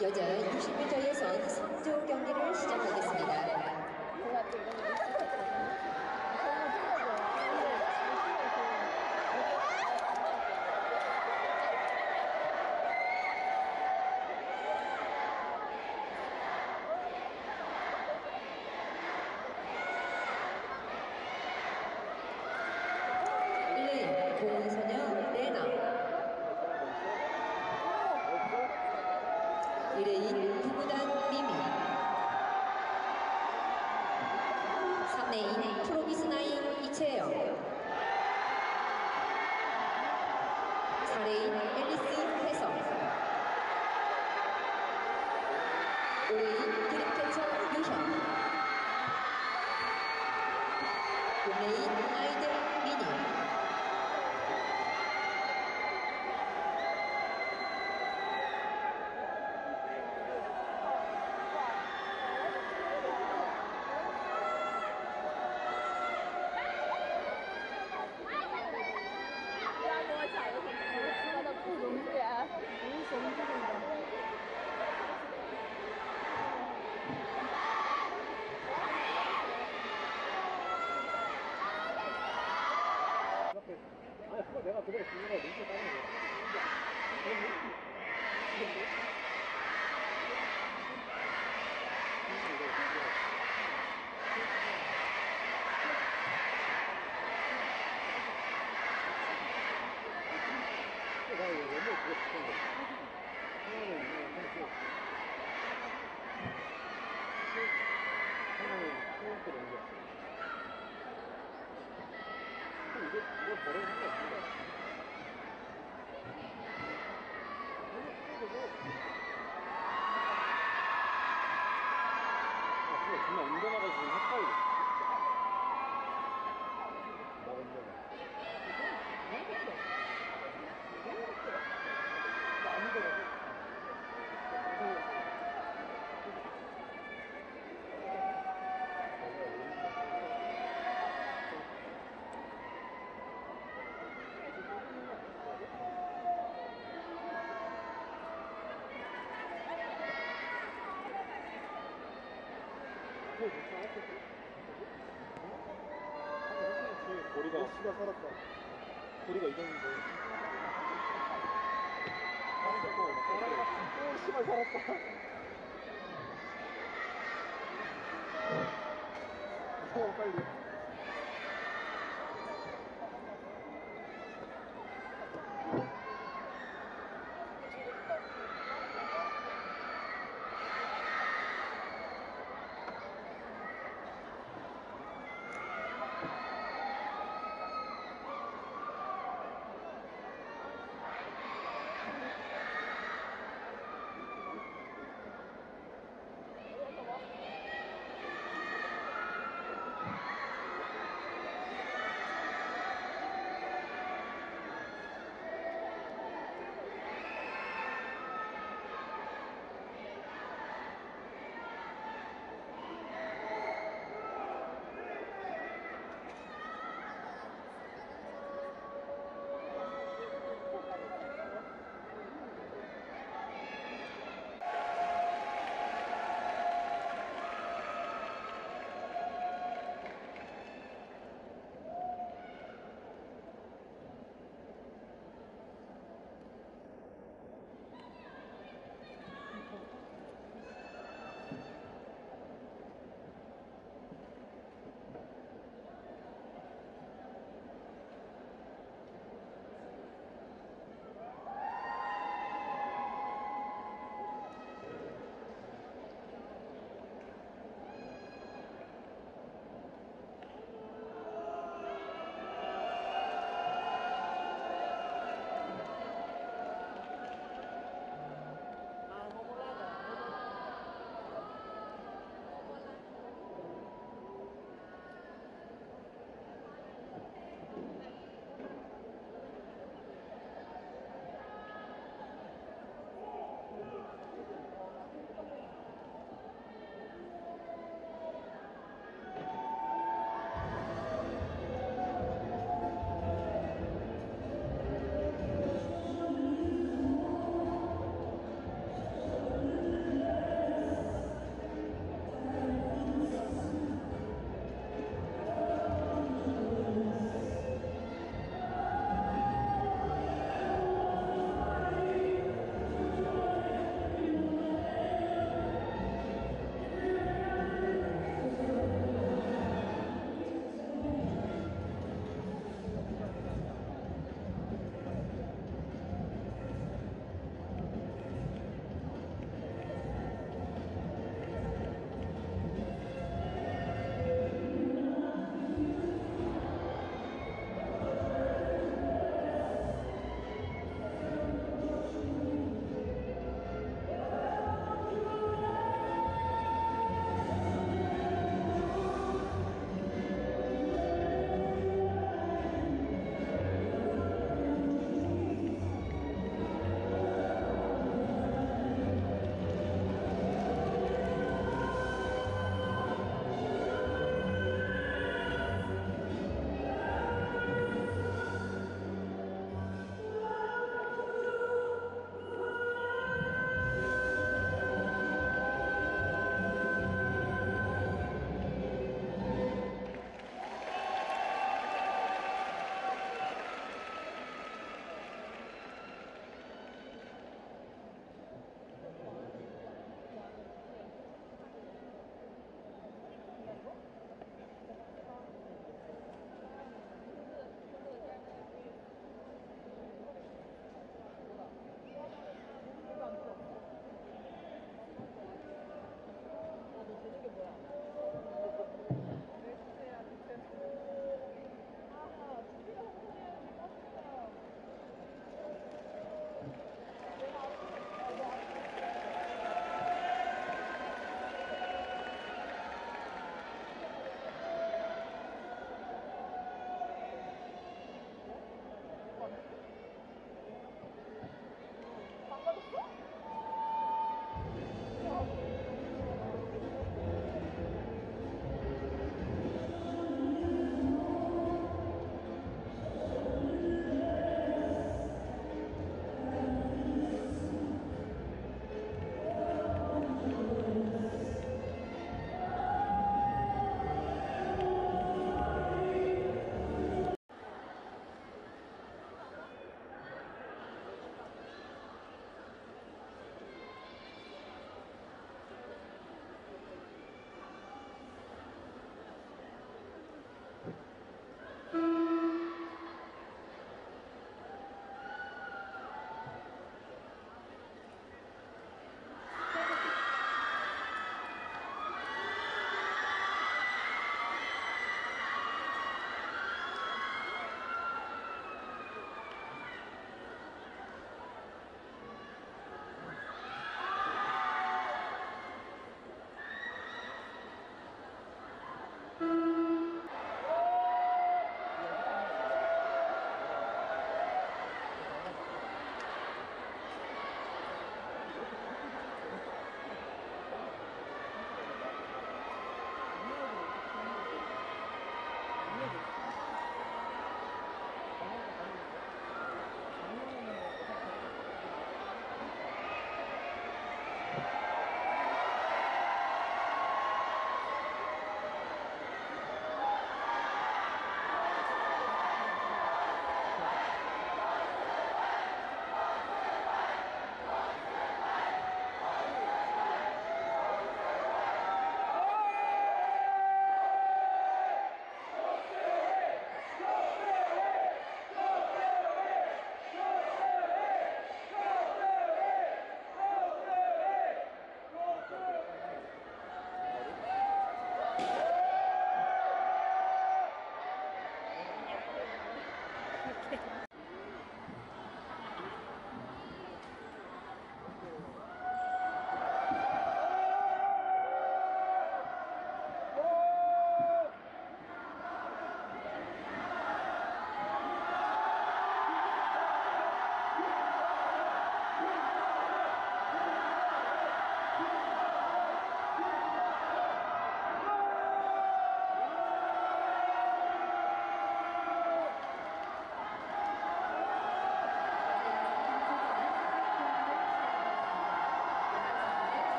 여자 60m 예선 선조 경기를 시작하겠습니다. 일레인 고은소녀 레나 1레인 구구단 미미. 3레인 프로미스나인 이채영. 4레인 앨리스 혜성. 5레인 드림캐쳐 유현 6레인 아이들 고리가 씨가 살았다. 고리가 이 정도. 오 씨발 살았다. 어 빨리.